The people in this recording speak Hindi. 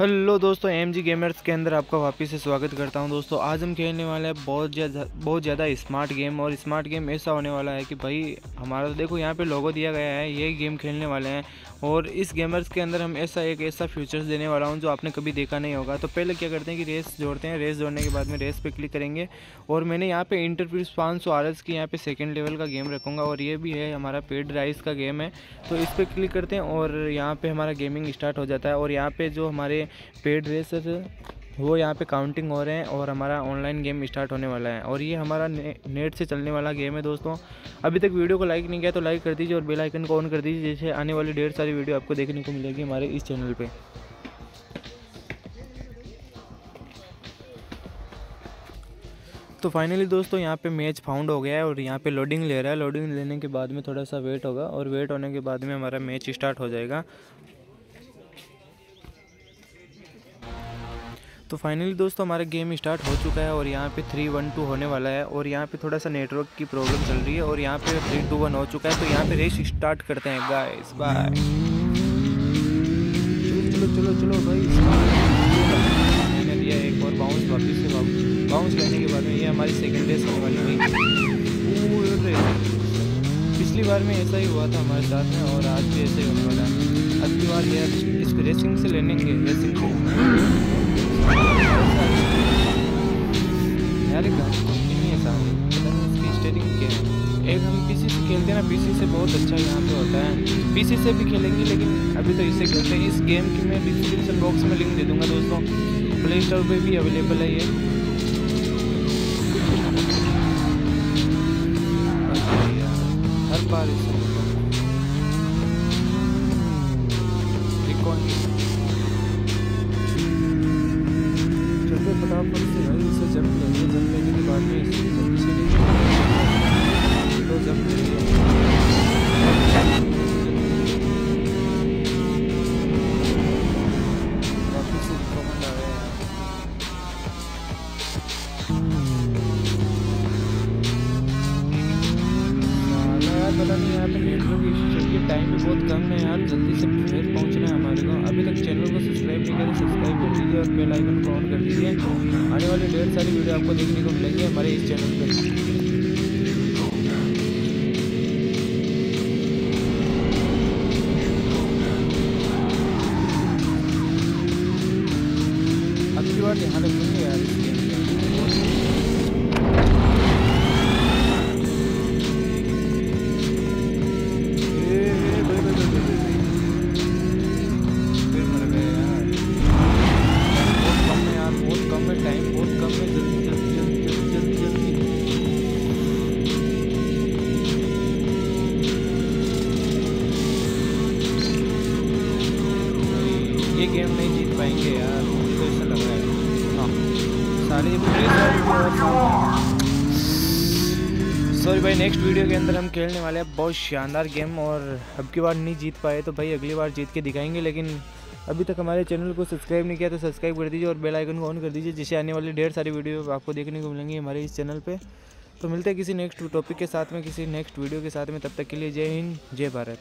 हेलो दोस्तों एम जी गेमर्स के अंदर आपका वापस से स्वागत करता हूँ। दोस्तों, आज हम खेलने वाले हैं बहुत ज़्यादा बहुत ज़्यादा स्मार्ट गेम और स्मार्ट गेम ऐसा होने वाला है कि भाई, हमारा तो देखो यहाँ पे लोगो दिया गया है, ये गेम खेलने वाले हैं। और इस गेमर्स के अंदर हम ऐसा एक ऐसा फ्यूचर्स देने वाला हूँ जो आपने कभी देखा नहीं होगा। तो पहले क्या करते हैं कि रेस जोड़ते हैं। रेस जोड़ने के बाद में रेस पे क्लिक करेंगे। और मैंने यहाँ पे इंटरव्यूज़ पाँच सौ आर की यहाँ पे सेकंड लेवल का गेम रखूँगा और ये भी है हमारा पेड राइस का गेम है। तो इस पर क्लिक करते हैं और यहाँ पर हमारा गेमिंग स्टार्ट हो जाता है। और यहाँ पर जो हमारे पेड रेसर वो यहाँ पे काउंटिंग हो रहे हैं और हमारा ऑनलाइन गेम स्टार्ट होने वाला है। और ये हमारा ने, नेट से चलने वाला गेम है दोस्तों। अभी तक वीडियो को लाइक नहीं किया तो लाइक कर दीजिए और बेल आइकन को ऑन कर दीजिए जैसे आने वाली ढेर सारी वीडियो आपको देखने को मिलेगी हमारे इस चैनल पर तो फाइनली दोस्तों यहाँ पे मैच फाउंड हो गया है और यहाँ पे लोडिंग ले रहा है। लोडिंग लेने के बाद में थोड़ा सा वेट होगा और वेट होने के बाद में हमारा मैच स्टार्ट हो जाएगा। तो फाइनली दोस्तों हमारा गेम स्टार्ट हो चुका है और यहाँ पे थ्री वन टू होने वाला है और यहाँ पे थोड़ा सा नेटवर्क की प्रॉब्लम चल रही है और यहाँ पे थ्री टू वन हो चुका है तो यहाँ पे रेस स्टार्ट करते हैं गाइस बाय चलो चलो चलो भाई। मैंने दिया एक और बाउंस वापस से बाउंस लेने के बाद में ये हमारी सेकेंड रेस होने वाली है। पिछली बार में ऐसा ही हुआ था हमारे साथ में और आज भी ऐसा ही होने वाला है। अगली की बार ये इसको रेसिंग से लेनेंगे रेसिंग से एक हम पीसी से खेलते हैं ना, पीसी से बहुत अच्छा यहाँ पे होता है। पीसी से भी खेलेंगे, लेकिन अभी तो इसे खेलते हैं। इस गेम की मैं डिस्क्रिप्शन बॉक्स में लिंक दे दूँगा दोस्तों। प्ले स्टोर पर भी अवेलेबल है ये। पता नहीं पे नेटवर्क इशू चल रही टाइम भी बहुत कम है यार, जल्दी से फिर पहुँचना है हमारे को। अभी तक चैनल को सब्सक्राइब नहीं करें सब्सक्राइब कर दीजिए और बेल आइकन को ऑन कर दीजिए। आने वाली ढेर सारी वीडियो आपको देखने को मिलेंगी हमारे इस चैनल पर अगली बार ध्यान रखेंगे यार इस पाएँगे यार मुझे तो ऐसा लग रहा है। हाँ। सारी सॉरी भाई नेक्स्ट वीडियो के अंदर हम खेलने वाले हैं बहुत शानदार गेम और अब की बार नहीं जीत पाए तो भाई अगली बार जीत के दिखाएँगे लेकिन अभी तक हमारे चैनल को सब्सक्राइब नहीं किया तो सब्सक्राइब कर दीजिए और बेल आइकन को ऑन कर दीजिए जिससे आने वाली ढेर सारी वीडियो आपको देखने को मिलेंगी हमारे इस चैनल पे। तो मिलते हैं किसी नेक्स्ट टॉपिक के साथ में किसी नेक्स्ट वीडियो के साथ में तब तक के लिए जय हिंद जय भारत।